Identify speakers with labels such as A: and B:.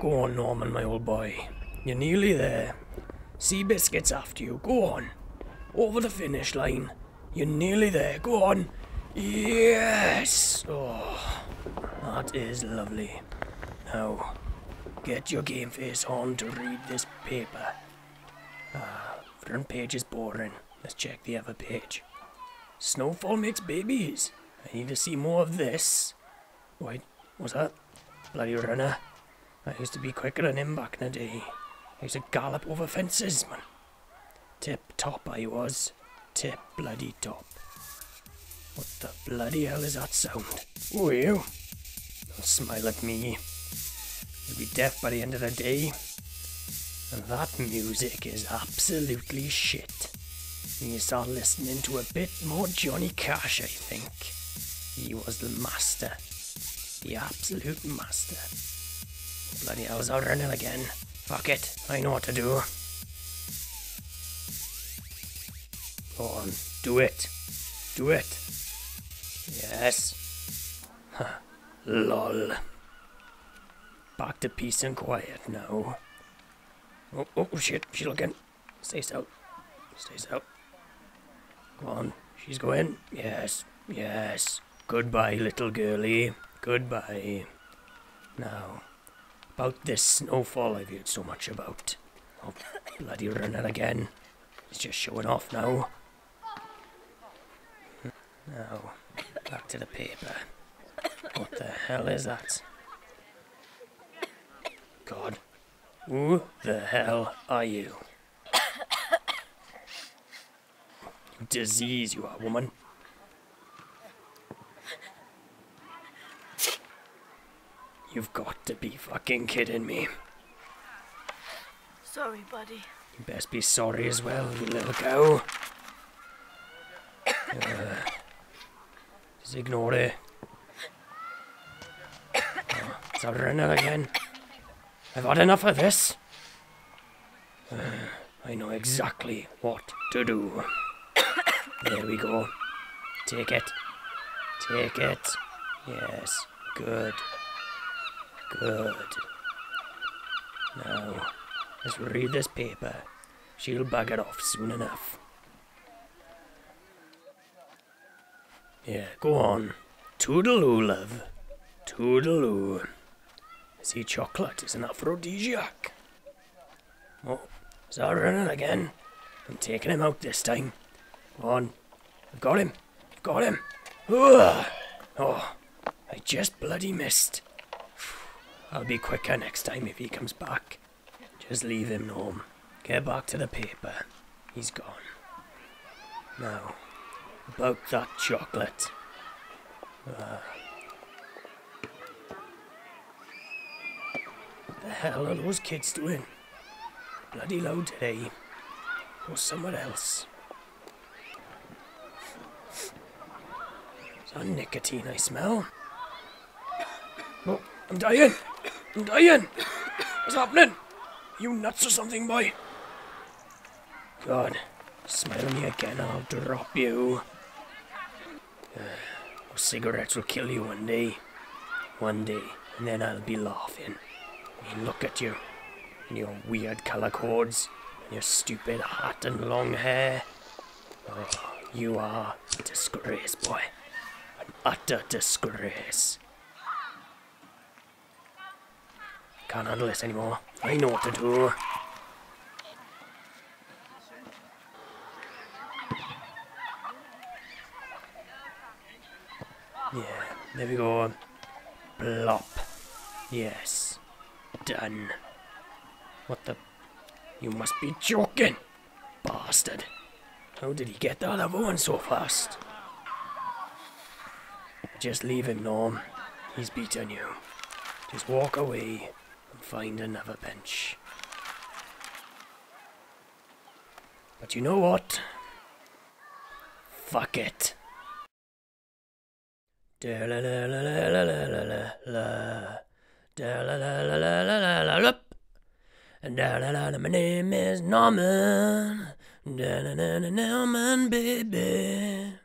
A: Go on, Norman, my old boy. You're nearly there. Seabiscuit's after you. Go on. Over the finish line. You're nearly there. Go on. Yes! Oh, that is lovely. Now, get your game face on to read this paper. Ah, front page is boring. Let's check the other page. Snowfall makes babies. I need to see more of this. Wait, what's that? Bloody runner. I used to be quicker than him back in the day. I used to gallop over fences, man. Tip top I was. Tip bloody top. Bloody hell is that sound? Who are you? Don't smile at me. You'll be deaf by the end of the day. And that music is absolutely shit. You start listening to a bit more Johnny Cash, I think. He was the master. The absolute master. Bloody hell, hell's out running again. Fuck it, I know what to do. Go on, do it. Do it. Yes. Huh. Lol. Back to peace and quiet now. Oh, oh, shit, she's looking. Stay out. Stay out. Go on, she's going. Yes, yes. Goodbye, little girlie. Goodbye. Now, about this snowfall I've heard so much about. Oh, bloody running again. He's just showing off now. Now, back to the paper. What the hell is that? God. Who the hell are you? You disease you are, woman. You've got to be fucking kidding me.
B: Sorry, buddy.
A: You best be sorry as well, you little cow. Uh, just ignore it. Oh, it's running again. I've had enough of this. Uh, I know exactly what to do. There we go. Take it. Take it. Yes. Good. Good. Now, let's read this paper. She'll bug it off soon enough. Yeah, go on. Toodaloo, love. Toodaloo. See, chocolate is an aphrodisiac. Oh, is that running again? I'm taking him out this time. Go on. I've got him. I've got him. Ugh. Oh, I just bloody missed. I'll be quicker next time if he comes back. Just leave him, Norm. Get back to the paper. He's gone. Now, about that chocolate. Uh, what the hell are those kids doing? Bloody loud today. Or somewhere else. Is that nicotine I smell? Oh, I'm dying! I'm dying! What's happening? You nuts or something, boy? God, smell me again, I'll drop you. Cigarettes will kill you one day. One day, and then I'll be laughing. I mean, look at you. And your weird colour codes, and your stupid hat and long hair. Oh, you are a disgrace, boy. An utter disgrace. Can't handle this anymore. I know what to do. Yeah, there we go. Plop. Yes. Done. What the? You must be joking! Bastard. How did he get that other one so fast? Just leave him, Norm. He's beaten you. Just walk away and find another bench. But you know what? Fuck it. My name is Norman. Norman, baby.